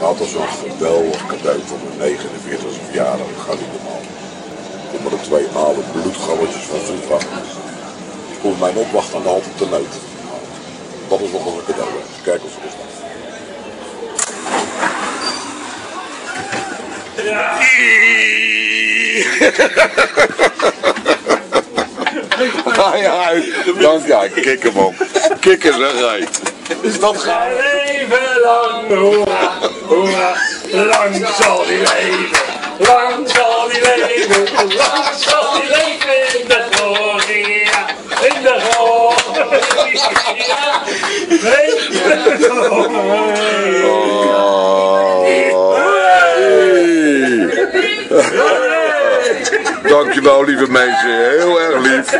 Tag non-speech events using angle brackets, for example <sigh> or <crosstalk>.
Dat is een geweldig cadeau voor mijn 49e verjaardag. Dat gaat niet normaal. Maar de twee oude bloedgalletjes van vroeger. Die komen mijn opwachten aan de hand op de noot. Dat is nog wel een cadeau. hè. Kijk of ze er staan. <laughs> Ja, ja, dank ja, kik hem op. Kikken zeg hij. Is dat gaaf? Leven lang, hoera, lang zal die leven. Lang zal die leven, lang zal die leven in de gloria, in de gloria. Weet je Dankjewel lieve mensen, heel erg lief.